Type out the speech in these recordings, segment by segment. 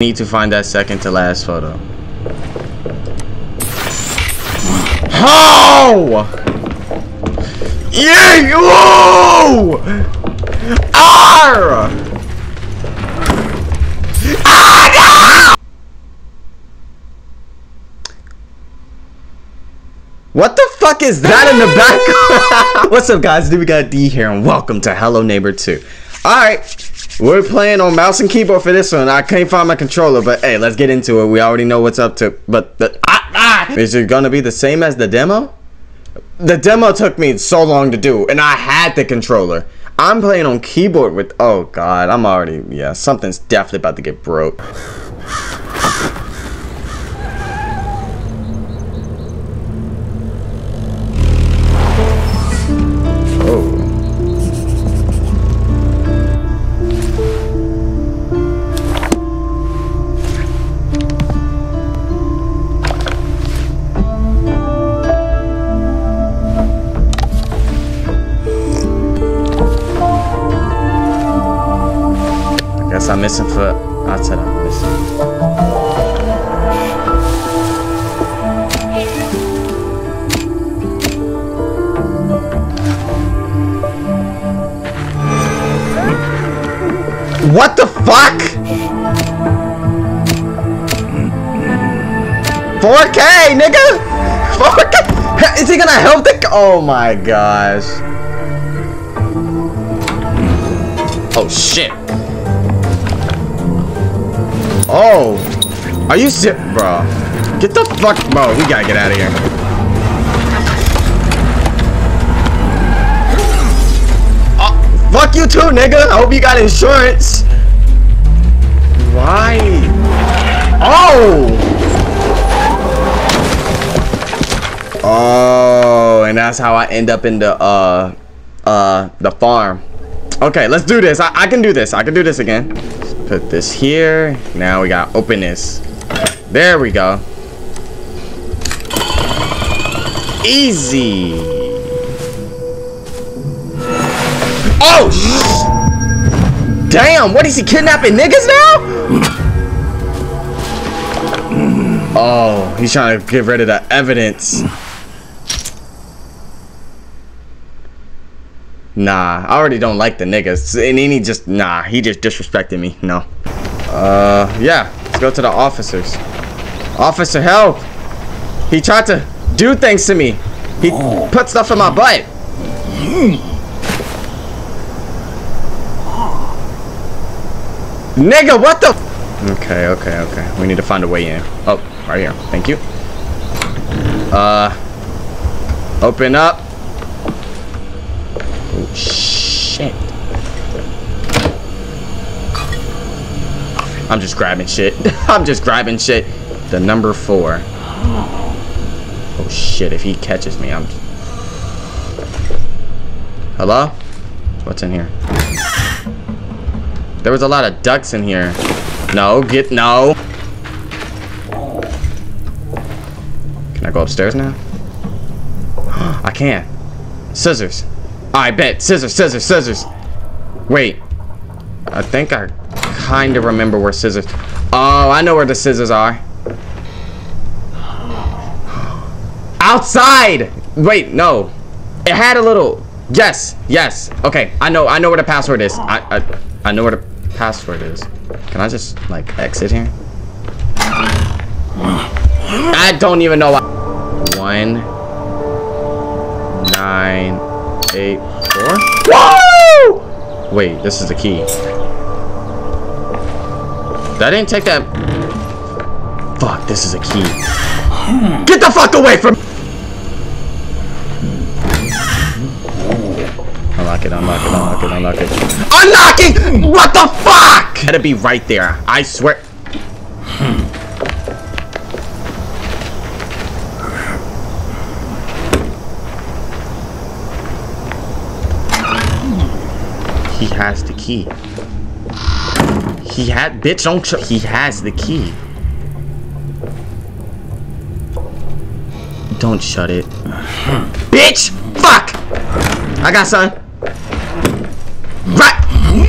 Need to find that second to last photo. Oh! Yeah! Whoa! R! Ah! No! What the fuck is that in the back? What's up, guys? dude? We got Dee here, and welcome to Hello Neighbor 2. Alright, we're playing on mouse and keyboard for this one. I can't find my controller, but hey, let's get into it. We already know what's up to. But the, ah, ah, is it gonna be the same as the demo? The demo took me so long to do, and I had the controller. I'm playing on keyboard with. Oh god, I'm already. Yeah, something's definitely about to get broke. I'm missing for. I said I'm missing. What the fuck? 4K, nigga! 4K! Is he gonna help the. Oh my gosh. Oh shit. Oh. Are you sick, bro? Get the fuck, bro. We gotta get out of here. Oh, fuck you too, nigga. I hope you got insurance. Why? Oh. Oh, and that's how I end up in the uh uh the farm. Okay, let's do this. I, I can do this. I can do this again. Put this here. Now we got open this. There we go. Easy. Oh! Damn, what is he kidnapping niggas now? Oh, he's trying to get rid of the evidence. Nah, I already don't like the niggas. And he just, nah, he just disrespected me. No. Uh, yeah. Let's go to the officers. Officer, help! He tried to do things to me. He put stuff in my butt. Nigga, what the? Okay, okay, okay. We need to find a way in. Oh, right here. Thank you. Uh, open up. Shit. I'm just grabbing shit. I'm just grabbing shit. The number four. Oh shit, if he catches me, I'm... Hello? What's in here? There was a lot of ducks in here. No, get... No! Can I go upstairs now? I can. Scissors. I bet. Scissors, scissors, scissors. Wait. I think I kind of remember where scissors... Oh, I know where the scissors are. Outside! Wait, no. It had a little... Yes, yes. Okay, I know. I know where the password is. I, I, I know where the password is. Can I just, like, exit here? I don't even know why. One... Nine... Eight... Four? Whoa! Wait, this is the key. That didn't take that... Fuck, this is a key. Get the fuck away from... Unlock it, unlock it, unlock it, unlock it. Unlocking! What the fuck? Gotta be right there. I swear. He has the key. He had bitch don't he has the key. Don't shut it. bitch! Fuck! I got son. Right!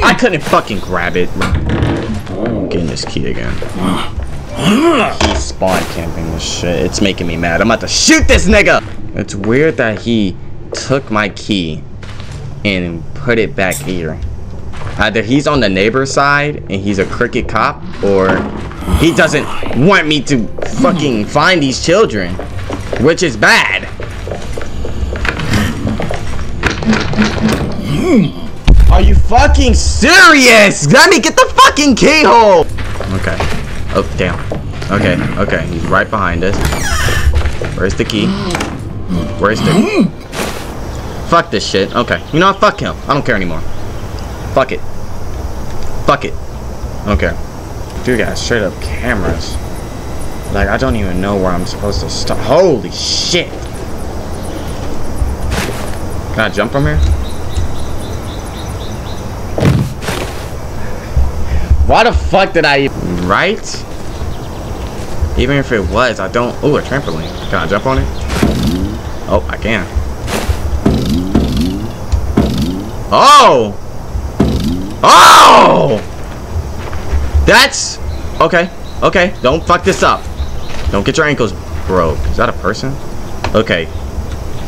I couldn't fucking grab it. Get getting this key again. He's spawn camping this shit. It's making me mad. I'm about to shoot this nigga! It's weird that he took my key and put it back here. Either he's on the neighbor's side and he's a crooked cop, or he doesn't want me to fucking find these children, which is bad. Are you fucking serious? Let me get the fucking keyhole! Okay. Oh, damn. Okay, okay. He's right behind us. Where's the key? Where's the... Fuck this shit. Okay. You know what? Fuck him. I don't care anymore. Fuck it. Fuck it. Okay. Dude got straight up cameras. Like, I don't even know where I'm supposed to stop. Holy shit. Can I jump from here? Why the fuck did I right? Even if it was, I don't. Oh, a trampoline. Can I jump on it? Oh, I can. Oh! Oh! That's okay. Okay, don't fuck this up. Don't get your ankles broke. Is that a person? Okay.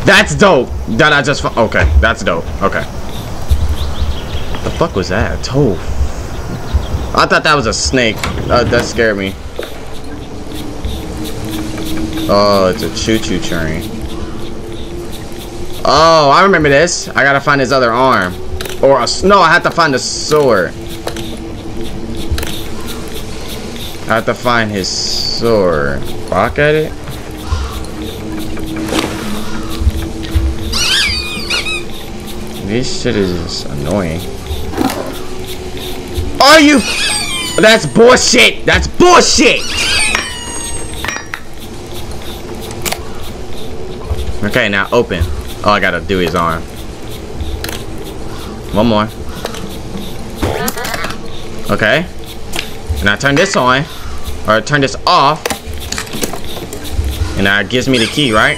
That's dope. That I just okay. That's dope. Okay. The fuck was that? Oh I thought that was a snake. Uh, that scared me. Oh, it's a choo-choo train. Oh, I remember this. I gotta find his other arm. Or a, no, I have to find the sword. I have to find his sword. Rock at it. This shit is annoying. Are you? That's bullshit. That's bullshit. Okay, now open. Oh, I gotta do his arm. Uh, one more. Okay. And I turn this on. Or I turn this off. And that gives me the key, right?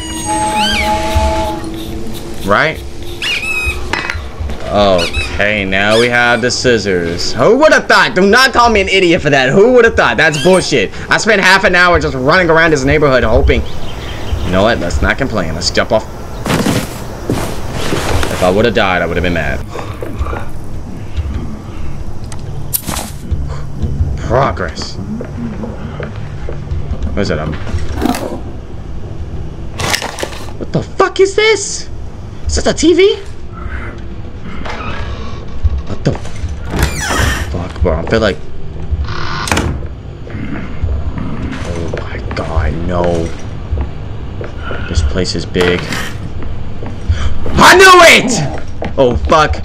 Right? Okay, now we have the scissors. Who would have thought? Do not call me an idiot for that. Who would have thought? That's bullshit. I spent half an hour just running around this neighborhood hoping. You know what? Let's not complain. Let's jump off. I would have died, I would have been mad. Progress. Is it? Um. What the fuck is this? Is this a TV? What the fuck, bro? I feel like. Oh my god, no. This place is big. I knew it! Oh, fuck.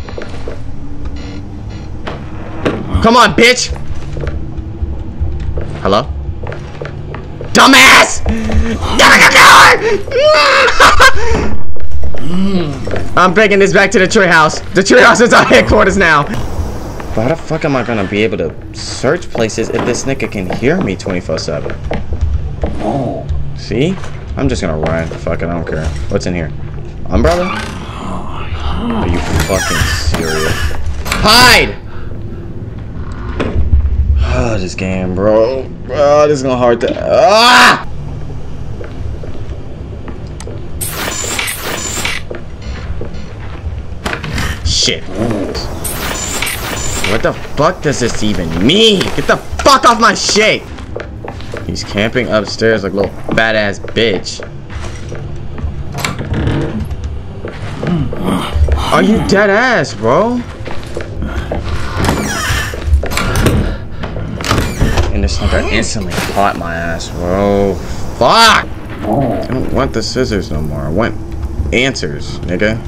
Come on, bitch! Hello? Dumbass! I'm bringing this back to the treehouse. The treehouse is our headquarters now. But how the fuck am I gonna be able to search places if this nigga can hear me 24-7? Oh. See? I'm just gonna run. Fuck it, I don't care. What's in here? Umbrella? Are you fucking serious? Hide! Oh, this game, bro. Oh, this is gonna hard to. Ah! Shit. What the fuck does this even mean? Get the fuck off my shit! He's camping upstairs like a little badass bitch. Are you dead ass, bro? And this nigga instantly caught my ass, bro. Fuck! I don't want the scissors no more. I want answers, nigga.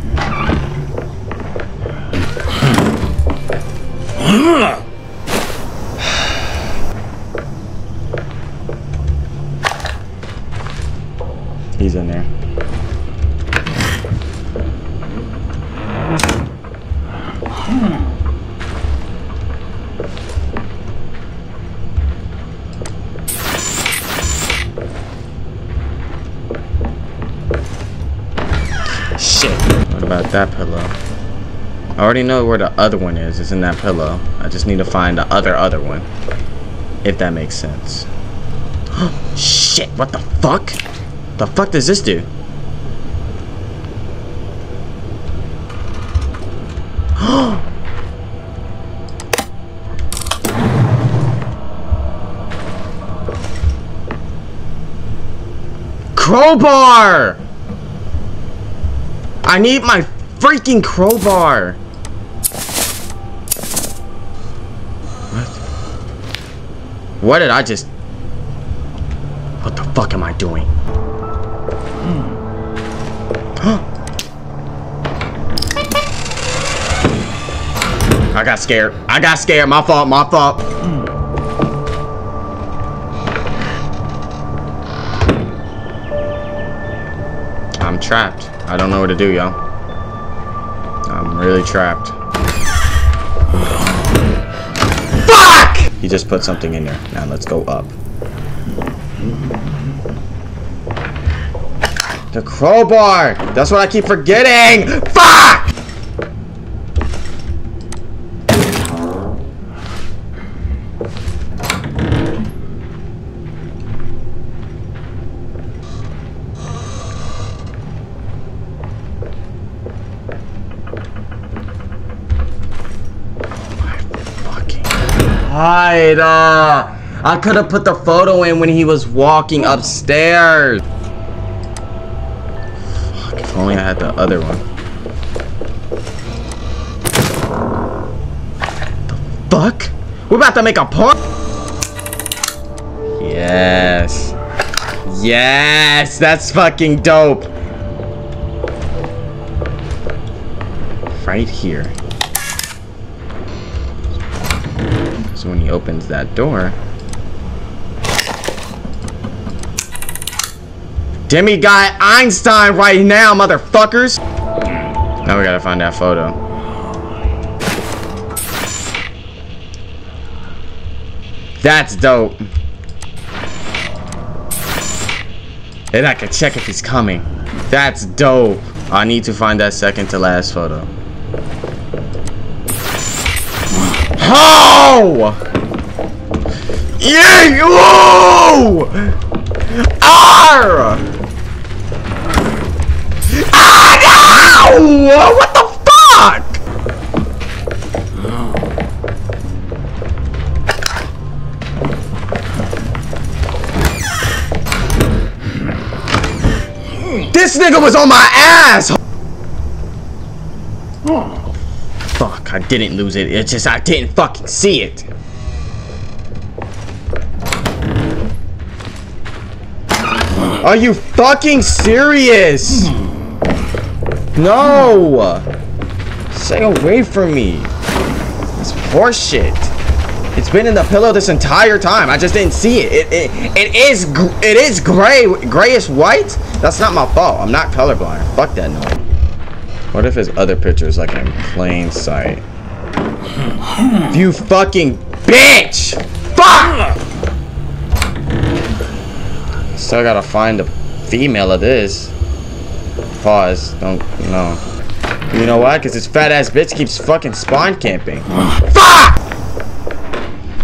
He's in there. Shit. What about that pillow? I already know where the other one is. It's in that pillow. I just need to find the other other one. If that makes sense. Shit, what the fuck? The fuck does this do? Crowbar! I need my freaking crowbar! What? What did I just... What the fuck am I doing? I got scared. I got scared. My fault. My fault. I'm trapped. I don't know what to do, y'all. I'm really trapped. Fuck! He just put something in there. Now let's go up. The crowbar! That's what I keep forgetting! Fuck! Hide. Uh, I could have put the photo in when he was walking upstairs. Fuck, if only I had the other one. The fuck? We're about to make a point. Yes. Yes, that's fucking dope. Right here. So when he opens that door... Demigod Einstein right now, motherfuckers! Now we gotta find that photo. That's dope. And I can check if he's coming. That's dope. I need to find that second to last photo. How? Yeah, whoa! R! Ah, no! What the fuck? This nigga was on my ass! Oh, fuck, I didn't lose it. It's just I didn't fucking see it. Are you fucking serious? No! Stay away from me. It's horseshit. It's been in the pillow this entire time. I just didn't see it. It it, it is it is gray grayish white. That's not my fault. I'm not colorblind. Fuck that noise. What if his other picture's like in plain sight? Hmm. You fucking bitch! Fuck! Still gotta find the female of this. Pause. Don't no. You know why? Cause this fat ass bitch keeps fucking spawn camping. Fuck!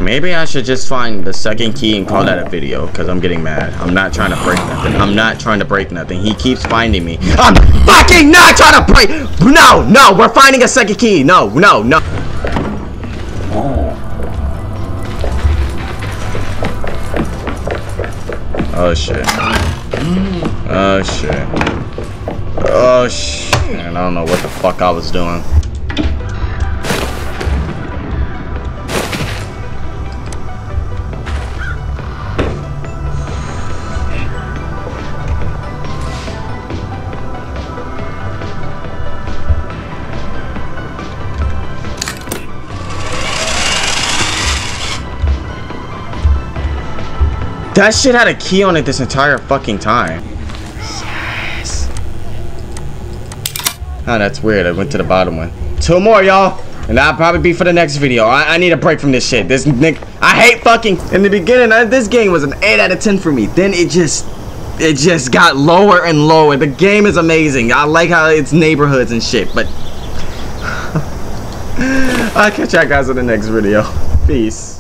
Maybe I should just find the second key and call that a video, because I'm getting mad. I'm not trying to break nothing. I'm not trying to break nothing. He keeps finding me. I'm fucking not trying to break! No, no, we're finding a second key. No, no, no. Oh shit. Oh shit. Oh shit. And I don't know what the fuck I was doing. That shit had a key on it this entire fucking time. Yes. Oh, that's weird. I went to the bottom one. Two more, y'all. And that'll probably be for the next video. I, I need a break from this shit. This nick. I hate fucking. In the beginning, I, this game was an 8 out of 10 for me. Then it just. It just got lower and lower. The game is amazing. I like how it's neighborhoods and shit, but. I'll catch y'all guys in the next video. Peace.